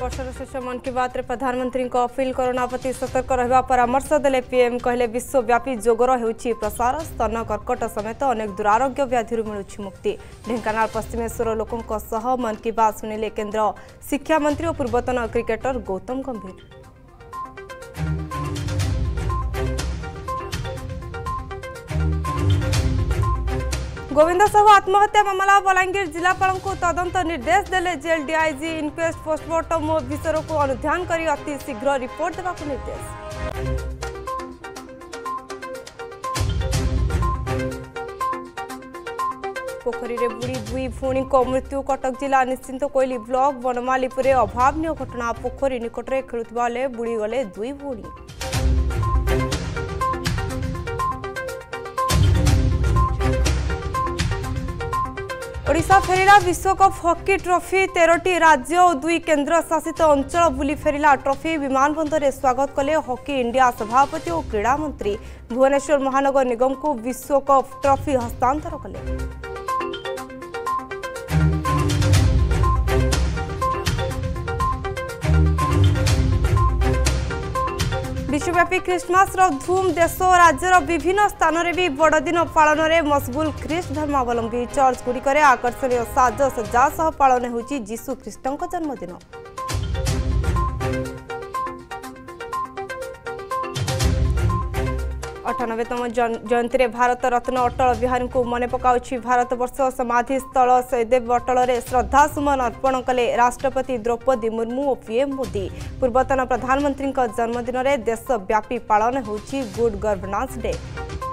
ବର୍ଷର ଶେଷ ମନ୍ କି ବାତ୍ରେ ପ୍ରଧାନମନ୍ତ୍ରୀଙ୍କ ଅପିଲ୍ କରୋନା ପ୍ରତି ସତର୍କ ରହିବା ପରାମର୍ଶ ଦେଲେ ପିଏମ୍ କହିଲେ ବିଶ୍ୱବ୍ୟାପୀ ଯୋଗର ହେଉଛି ପ୍ରସାର ସ୍ତନ କର୍କଟ ସମେତ ଅନେକ ଦୁରାରୋଗ୍ୟ ବ୍ୟାଧିରୁ ମିଳୁଛି ମୁକ୍ତି ଢେଙ୍କାନାଳ ପଶ୍ଚିମେଶ୍ୱର ଲୋକଙ୍କ ସହ ମନ୍ କି ବାତ୍ ଶୁଣିଲେ କେନ୍ଦ୍ର ଶିକ୍ଷାମନ୍ତ୍ରୀ ଓ ପୂର୍ବତନ କ୍ରିକେଟର ଗୌତମ ଗମ୍ଭୀର ଗୋବିନ୍ଦ ସାହୁ ଆତ୍ମହତ୍ୟା ମାମଲା ବଲାଙ୍ଗୀର ଜିଲ୍ଲାପାଳଙ୍କୁ ତଦନ୍ତ ନିର୍ଦ୍ଦେଶ ଦେଲେ ଜେଲ୍ ଡିଆଇଜି ଇନକ୍ୱେଷ୍ଟ ପୋଷ୍ଟମର୍ଟମ ବିଷୟକୁ ଅନୁଧ୍ୟାନ କରି ଅତି ଶୀଘ୍ର ରିପୋର୍ଟ ଦେବାକୁ ନିର୍ଦ୍ଦେଶ ପୋଖରୀରେ ବୁଡ଼ି ଦୁଇ ଭଉଣୀଙ୍କ ମୃତ୍ୟୁ କଟକ ଜିଲ୍ଲା ନିଶ୍ଚିନ୍ତ କୋଇଲି ବ୍ଲକ ବନମାଲିପୁରରେ ଅଭାବନୀୟ ଘଟଣା ପୋଖରୀ ନିକଟରେ ଖେଳୁଥିବା ବେଳେ ବୁଡ଼ିଗଲେ ଦୁଇ ଭଉଣୀ ओडा फेर विश्वकप हकी ट्रफी तेरटी राज्य और दुई केन्द्र शासित अंचल बुली फेरला ट्रॉफी विमानबंदर स्वागत कले हॉकी इंडिया सभापति और क्रीड़ा मंत्री भुवनेश्वर महानगर निगम को विश्वकप ट्रॉफी हस्तांतर कले ବିଶ୍ୱବ୍ୟାପୀ ଖ୍ରୀଷ୍ଟମାସର ଧୁମ୍ ଦେଶ ଓ ରାଜ୍ୟର ବିଭିନ୍ନ ସ୍ଥାନରେ ବି ବଡ଼ଦିନ ପାଳନରେ ମସଗୁଲ ଖ୍ରୀଷ୍ଟ ଧର୍ମାବଲମ୍ବୀ ଚର୍ଚ୍ଚଗୁଡ଼ିକରେ ଆକର୍ଷଣୀୟ ସାଜସଜା ସହ ପାଳନ ହେଉଛି ଯୀଶୁ ଖ୍ରୀଷ୍ଟଙ୍କ ଜନ୍ମଦିନ अठानबेतम जयंती भारत रत्न अटल बिहारी को मन पकाऊ भारत बर्ष समाधि स्थल सहदेव अटल श्रद्धा सुमन अर्पण कले राष्ट्रपति द्रौपदी मुर्मू और पीएम मोदी पूर्वतन प्रधानमंत्री जन्मदिन में देशव्यापी पालन हो गुड गवर्नान्स डे